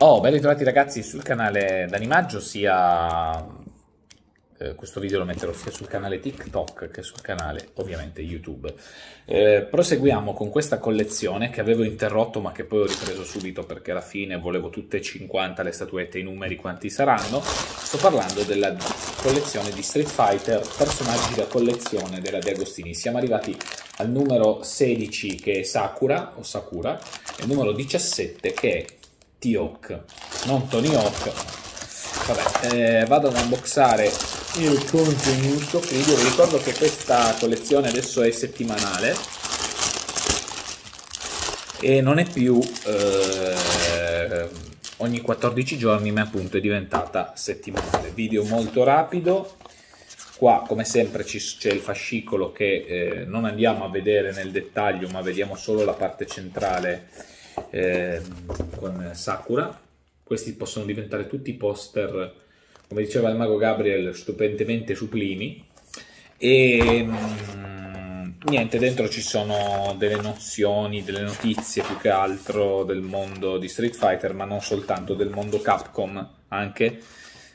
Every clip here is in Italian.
Oh, ben ritrovati ragazzi sul canale d'animaggio, sia eh, questo video lo metterò sia sul canale TikTok che sul canale ovviamente YouTube. Eh, proseguiamo con questa collezione che avevo interrotto ma che poi ho ripreso subito perché alla fine volevo tutte 50 le statuette, i numeri quanti saranno. Sto parlando della collezione di Street Fighter, personaggi da collezione della De Agostini. Siamo arrivati al numero 16 che è Sakura o Sakura e il numero 17 che è T-Hawk, non Tony Hawk. Vabbè, eh, vado ad unboxare il contenuto. Quindi vi ricordo che questa collezione adesso è settimanale e non è più eh, ogni 14 giorni, ma appunto è diventata settimanale. Video molto rapido. Qua, come sempre, c'è il fascicolo che eh, non andiamo a vedere nel dettaglio, ma vediamo solo la parte centrale eh, con Sakura. Questi possono diventare tutti poster, come diceva il mago Gabriel, stupendemente sublimi. E mm, niente, dentro ci sono delle nozioni, delle notizie più che altro del mondo di Street Fighter, ma non soltanto del mondo Capcom anche.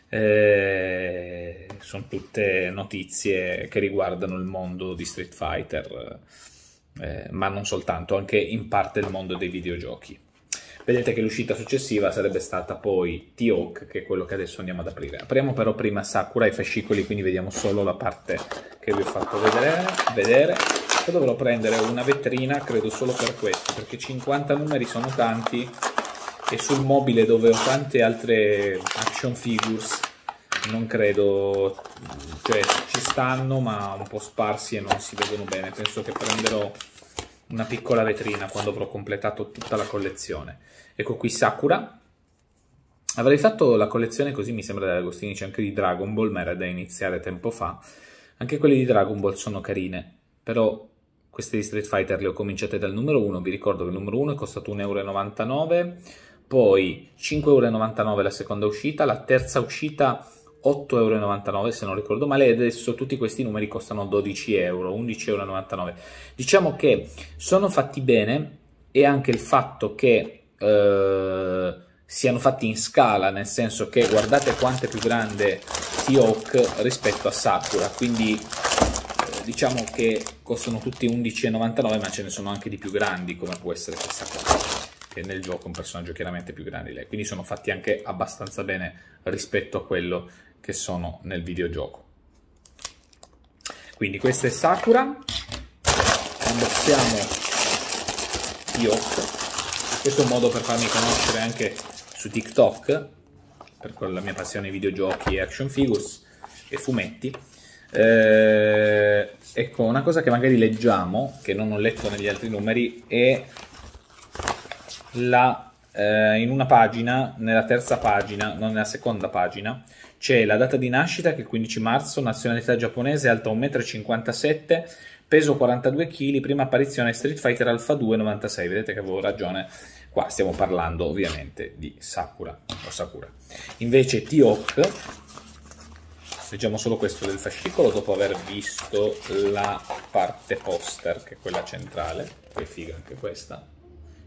Eh, sono tutte notizie che riguardano il mondo di Street Fighter eh, ma non soltanto, anche in parte il mondo dei videogiochi. Vedete che l'uscita successiva sarebbe stata poi T-Hawk, che è quello che adesso andiamo ad aprire. Apriamo però prima Sakura, i fascicoli, quindi vediamo solo la parte che vi ho fatto vedere. vedere. Dovrò prendere una vetrina, credo solo per questo, perché 50 numeri sono tanti e sul mobile dove ho tante altre action figures non credo, cioè ci stanno ma un po' sparsi e non si vedono bene, penso che prenderò una piccola vetrina quando avrò completato tutta la collezione. Ecco qui Sakura, avrei fatto la collezione così mi sembra da Agostini, c'è anche di Dragon Ball, ma era da iniziare tempo fa, anche quelle di Dragon Ball sono carine, però queste di Street Fighter le ho cominciate dal numero 1, vi ricordo che il numero 1 è costato 1,99 euro, poi 5,99 euro la seconda uscita, la terza uscita 8,99 euro se non ricordo male, adesso tutti questi numeri costano 12 euro, 11,99 euro. Diciamo che sono fatti bene e anche il fatto che eh, siano fatti in scala, nel senso che guardate quanto è più grande T-Hawk rispetto a Sakura, quindi eh, diciamo che costano tutti 11,99 ma ce ne sono anche di più grandi come può essere questa qua che nel gioco un personaggio chiaramente più grande di lei, quindi sono fatti anche abbastanza bene rispetto a quello che sono nel videogioco. Quindi questa è Sakura, unboxiamo Yok, questo è un modo per farmi conoscere anche su TikTok, per la mia passione videogiochi e action figures e fumetti. Eh, ecco, una cosa che magari leggiamo, che non ho letto negli altri numeri, è la eh, in una pagina, nella terza pagina, non nella seconda pagina, c'è la data di nascita che è 15 marzo, nazionalità giapponese, alta 1,57 m, peso 42 kg, prima apparizione Street Fighter Alpha 2 96. Vedete che avevo ragione, qua stiamo parlando ovviamente di Sakura o Sakura. Invece T-Hawk, leggiamo solo questo del fascicolo dopo aver visto la parte poster che è quella centrale, che è figa anche questa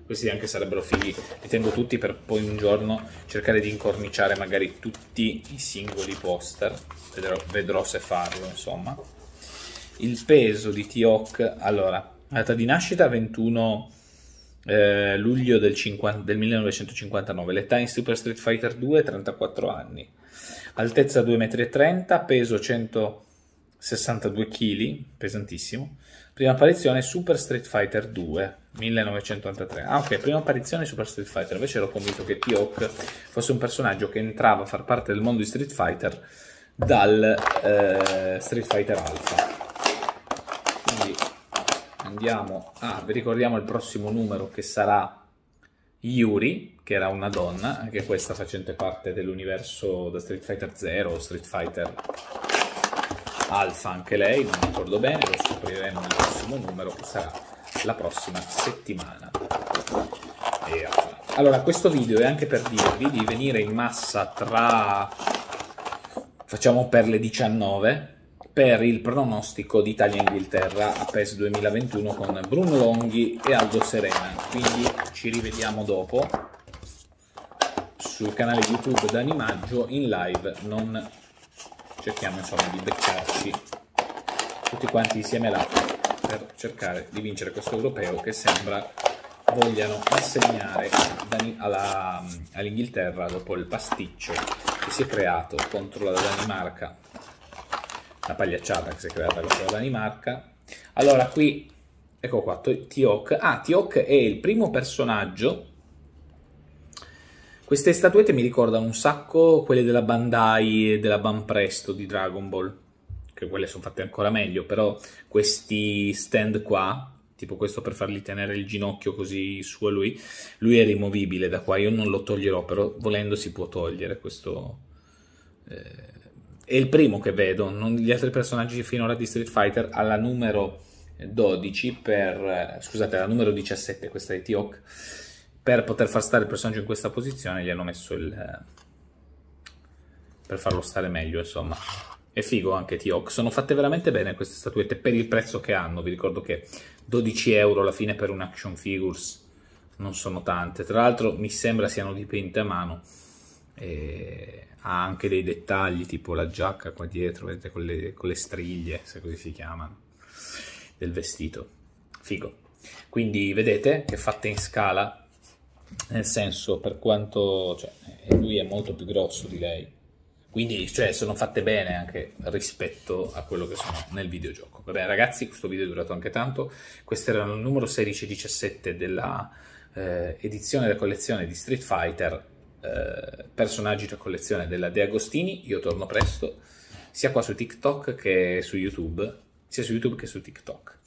questi anche sarebbero fighi, li tengo tutti per poi un giorno cercare di incorniciare magari tutti i singoli poster, vedrò, vedrò se farlo insomma. Il peso di T-Hawk, allora, data di nascita 21 eh, luglio del, 50, del 1959, l'età in Super Street Fighter 2 34 anni, altezza 2,30 m, peso 162 kg, pesantissimo, Prima apparizione Super Street Fighter 2, 1983. Ah ok, prima apparizione Super Street Fighter. Invece ero convinto che T-Hawk fosse un personaggio che entrava a far parte del mondo di Street Fighter dal eh, Street Fighter Alpha. Quindi andiamo a... vi ricordiamo il prossimo numero che sarà Yuri, che era una donna, anche questa facente parte dell'universo da Street Fighter 0 o Street Fighter Alfa anche lei, non ricordo bene, lo scopriremo nel prossimo numero che sarà la prossima settimana. E, allora, questo video è anche per dirvi di venire in massa tra, facciamo per le 19, per il pronostico di Italia-Inghilterra a PES 2021 con Bruno Longhi e Aldo Serena. Quindi ci rivediamo dopo sul canale YouTube Dani Maggio in live non cerchiamo insomma di beccarci tutti quanti insieme là per cercare di vincere questo europeo che sembra vogliano assegnare all'Inghilterra dopo il pasticcio che si è creato contro la Danimarca. La pagliacciata che si è creata contro la Danimarca. Allora qui ecco qua Tiok ah Tiok è il primo personaggio queste statuette mi ricordano un sacco quelle della Bandai e della Banpresto di Dragon Ball che quelle sono fatte ancora meglio però questi stand qua tipo questo per fargli tenere il ginocchio così su a lui, lui è rimovibile da qua, io non lo toglierò, però volendo si può togliere questo... Eh, è il primo che vedo, non gli altri personaggi finora di Street Fighter, alla numero 12 per... Eh, scusate, alla numero 17, questa è Tiok, per poter far stare il personaggio in questa posizione gli hanno messo il... Eh, per farlo stare meglio, insomma. È figo anche Tiok, sono fatte veramente bene queste statuette per il prezzo che hanno, vi ricordo che 12 euro alla fine per un action figures non sono tante, tra l'altro mi sembra siano dipinte a mano, e ha anche dei dettagli tipo la giacca qua dietro, vedete con le, con le striglie, se così si chiamano, del vestito, figo. Quindi vedete che è fatta in scala, nel senso per quanto, cioè, lui è molto più grosso di lei, quindi cioè, sono fatte bene anche rispetto a quello che sono nel videogioco. Va bene ragazzi, questo video è durato anche tanto, questo era il numero 16 e 17 della eh, edizione della collezione di Street Fighter, eh, personaggi da collezione della De Agostini, io torno presto, sia qua su TikTok che su YouTube, sia su YouTube che su TikTok.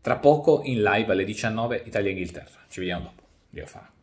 Tra poco in live alle 19 Italia-Inghilterra, ci vediamo dopo, Dio fa.